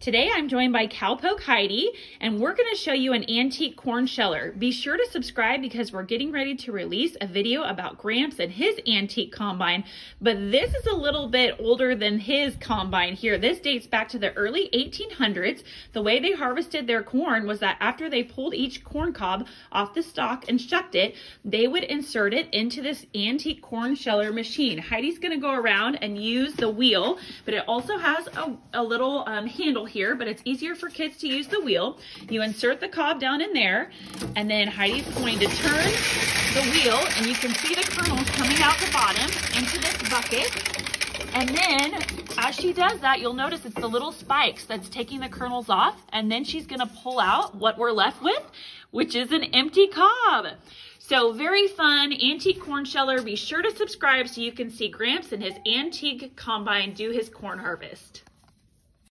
Today I'm joined by Cowpoke Heidi and we're going to show you an antique corn sheller. Be sure to subscribe because we're getting ready to release a video about Gramps and his antique combine, but this is a little bit older than his combine here. This dates back to the early 1800s. The way they harvested their corn was that after they pulled each corn cob off the stalk and shucked it, they would insert it into this antique corn sheller machine. Heidi's going to go around and use the wheel, but it also has a, a little um, handle here, but it's easier for kids to use the wheel. You insert the cob down in there, and then Heidi's going to turn the wheel, and you can see the kernels coming out the bottom into this bucket. And then as she does that, you'll notice it's the little spikes that's taking the kernels off. And then she's gonna pull out what we're left with, which is an empty cob. So very fun, antique corn sheller. Be sure to subscribe so you can see Gramps and his antique combine do his corn harvest.